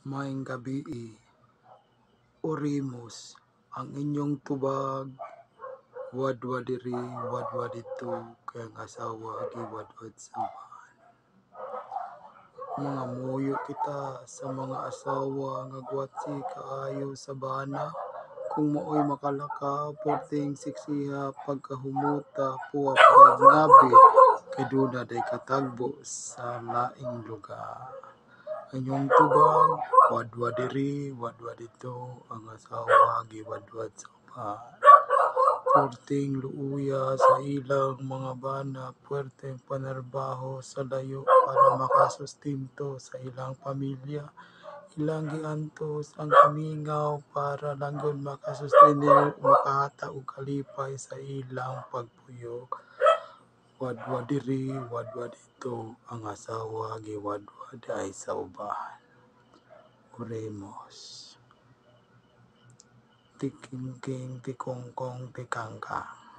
Maayong gabi, Orimos, ang inyong tubag, wadwa diri, wadwa dito, kaya ang asawa giwadwad sa bahan. Mga muyo kita sa mga asawa nga gwatsi kaayo sa bana, kung maoy makalaka, perting siksiha, pagkahumuta, puwa pagnabi, kay duna day katagbo sa laing lugar. Inyong tubag, wadwa diri, wadwa dito, ang asawa giwadwad sa bahay. Perting luuya sa ilang mga bana, perting panarbaho sa layo para makasustento sa ilang pamilya. Ilang giantos ang kamingaw para langgod makasustenir, makahata og kalipay sa ilang pagpuyo. Wadwa diri, wadwa dito, ang asawa giwadwad ay sa uban. Oremos. Tikingking, tikongkong, tikangkang.